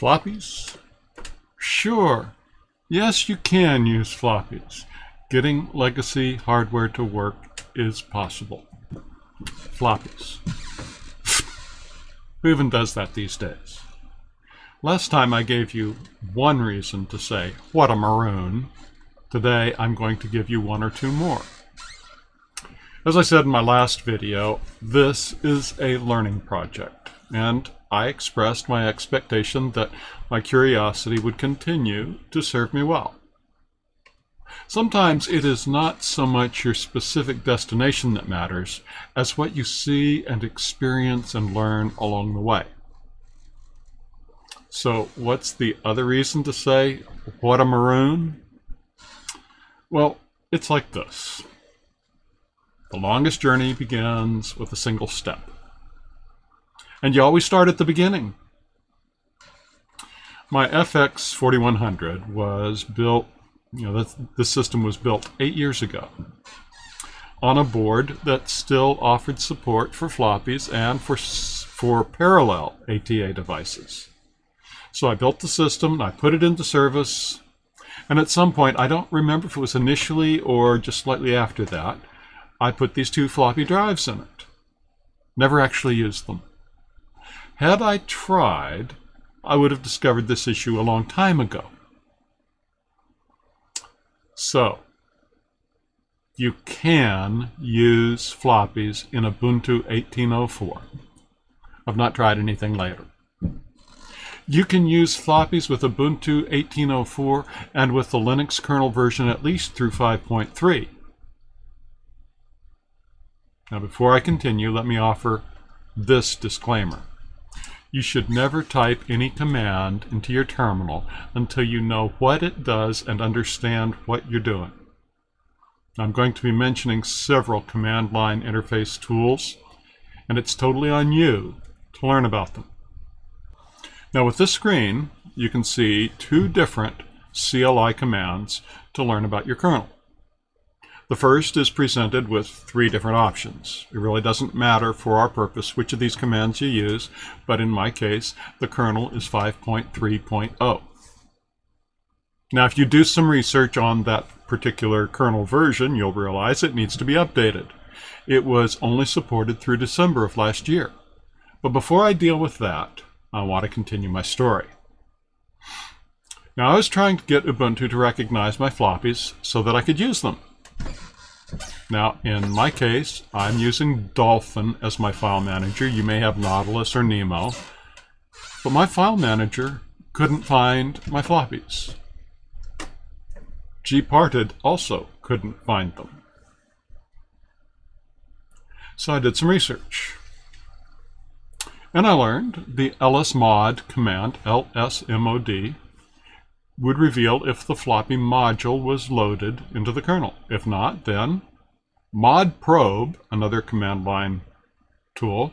Floppies? Sure. Yes, you can use floppies. Getting legacy hardware to work is possible. Floppies. Who even does that these days? Last time I gave you one reason to say, what a maroon. Today I'm going to give you one or two more. As I said in my last video, this is a learning project, and I expressed my expectation that my curiosity would continue to serve me well. Sometimes it is not so much your specific destination that matters as what you see and experience and learn along the way. So, what's the other reason to say, what a maroon? Well, it's like this. The longest journey begins with a single step. And you always start at the beginning. My FX 4100 was built, you know, this system was built eight years ago on a board that still offered support for floppies and for, for parallel ATA devices. So I built the system, I put it into service, and at some point, I don't remember if it was initially or just slightly after that, I put these two floppy drives in it. Never actually used them. Had I tried, I would have discovered this issue a long time ago. So, you can use floppies in Ubuntu 18.04. I've not tried anything later. You can use floppies with Ubuntu 18.04 and with the Linux kernel version at least through 5.3. Now before I continue, let me offer this disclaimer. You should never type any command into your terminal until you know what it does and understand what you're doing. I'm going to be mentioning several command line interface tools, and it's totally on you to learn about them. Now with this screen, you can see two different CLI commands to learn about your kernel. The first is presented with three different options. It really doesn't matter for our purpose which of these commands you use, but in my case, the kernel is 5.3.0. Now, if you do some research on that particular kernel version, you'll realize it needs to be updated. It was only supported through December of last year. But before I deal with that, I want to continue my story. Now, I was trying to get Ubuntu to recognize my floppies so that I could use them. Now, in my case, I'm using Dolphin as my file manager. You may have Nautilus or Nemo. But my file manager couldn't find my floppies. gparted also couldn't find them. So I did some research. And I learned the lsmod command, lsmod, would reveal if the floppy module was loaded into the kernel. If not, then modprobe, another command line tool,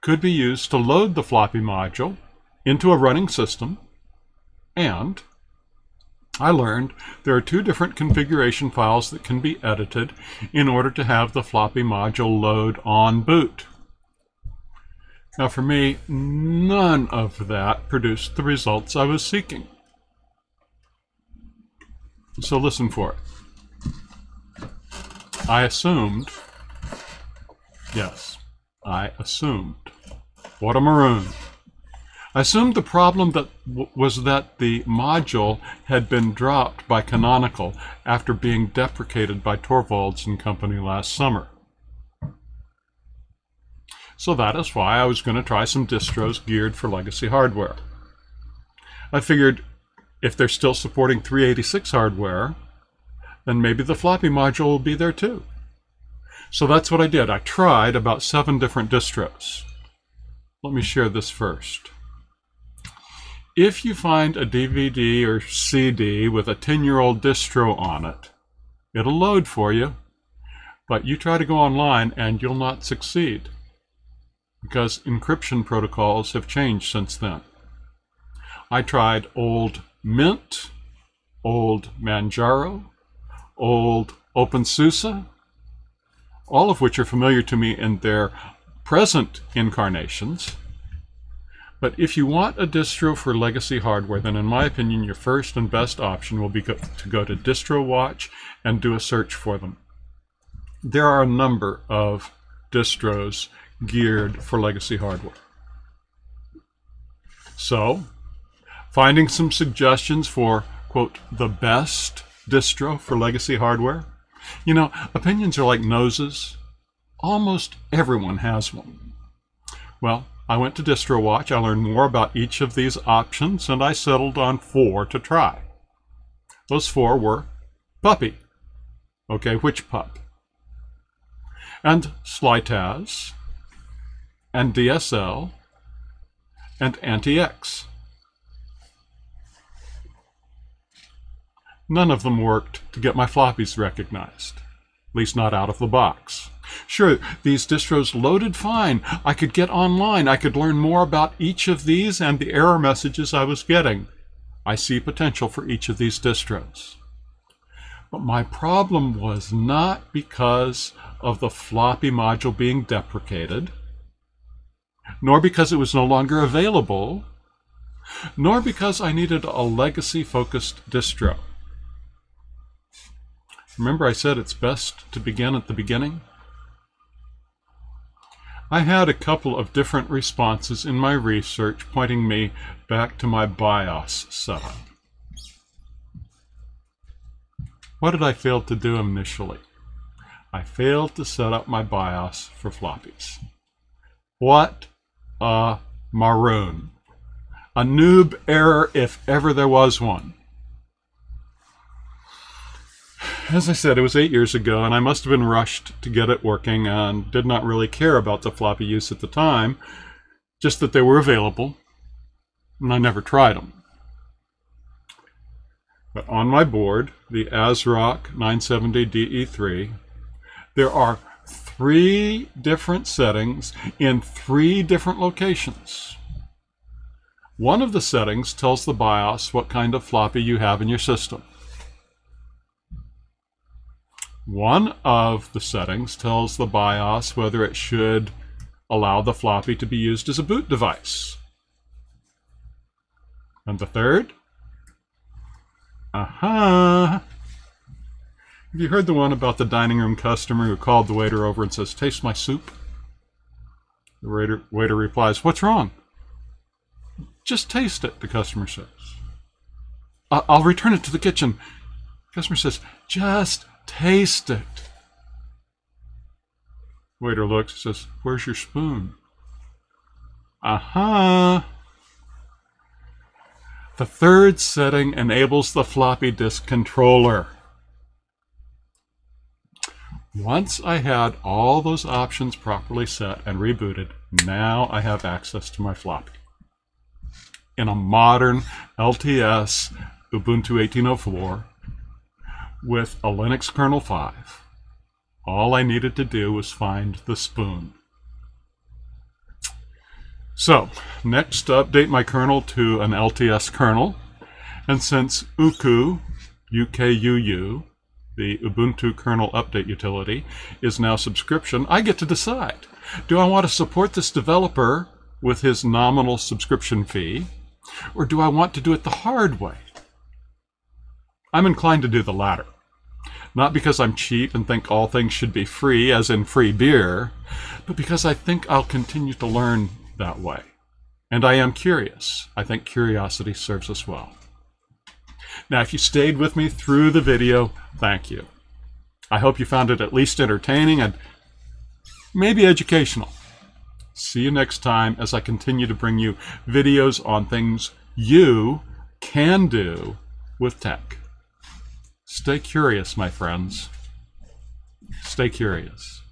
could be used to load the floppy module into a running system. And I learned there are two different configuration files that can be edited in order to have the floppy module load on boot. Now for me, none of that produced the results I was seeking. So listen for it. I assumed, yes, I assumed. What a maroon. I assumed the problem that was that the module had been dropped by Canonical after being deprecated by Torvalds and company last summer. So that is why I was going to try some distros geared for legacy hardware. I figured if they're still supporting 386 hardware, then maybe the floppy module will be there too. So that's what I did. I tried about seven different distros. Let me share this first. If you find a DVD or CD with a 10-year-old distro on it, it'll load for you, but you try to go online and you'll not succeed because encryption protocols have changed since then. I tried old Mint, old Manjaro, old OpenSUSE, all of which are familiar to me in their present incarnations. But if you want a distro for legacy hardware, then in my opinion, your first and best option will be go to go to DistroWatch and do a search for them. There are a number of distros geared for legacy hardware. So, finding some suggestions for, quote, the best distro for legacy hardware. You know, opinions are like noses. Almost everyone has one. Well, I went to DistroWatch, I learned more about each of these options, and I settled on four to try. Those four were Puppy. Okay, which pup? And Slitaz, and DSL, and AntiX. None of them worked to get my floppies recognized, at least not out of the box. Sure, these distros loaded fine. I could get online. I could learn more about each of these and the error messages I was getting. I see potential for each of these distros. But my problem was not because of the floppy module being deprecated, nor because it was no longer available, nor because I needed a legacy-focused distro. Remember I said it's best to begin at the beginning? I had a couple of different responses in my research pointing me back to my BIOS setup. What did I fail to do initially? I failed to set up my BIOS for floppies. What a maroon. A noob error if ever there was one. As I said, it was eight years ago, and I must have been rushed to get it working and did not really care about the floppy use at the time, just that they were available, and I never tried them. But on my board, the ASRock 970DE3, there are three different settings in three different locations. One of the settings tells the BIOS what kind of floppy you have in your system. One of the settings tells the BIOS whether it should allow the floppy to be used as a boot device. And the third? Uh-huh. Have you heard the one about the dining room customer who called the waiter over and says, taste my soup? The waiter, waiter replies, what's wrong? Just taste it, the customer says. I'll return it to the kitchen. The customer says, just Taste it. Waiter looks says, Where's your spoon? Aha! Uh-huh. The third setting enables the floppy disk controller. Once I had all those options properly set and rebooted, now I have access to my floppy. In a modern LTS Ubuntu 18.04, with a Linux kernel 5. All I needed to do was find the spoon. So, next update my kernel to an LTS kernel. And since Uku, UKUU, the Ubuntu kernel update utility, is now subscription, I get to decide. Do I want to support this developer with his nominal subscription fee, or do I want to do it the hard way? I'm inclined to do the latter. Not because I'm cheap and think all things should be free, as in free beer, but because I think I'll continue to learn that way. And I am curious. I think curiosity serves us well. Now, if you stayed with me through the video, thank you. I hope you found it at least entertaining and maybe educational. See you next time as I continue to bring you videos on things you can do with tech. Stay curious, my friends. Stay curious.